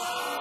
Whoa!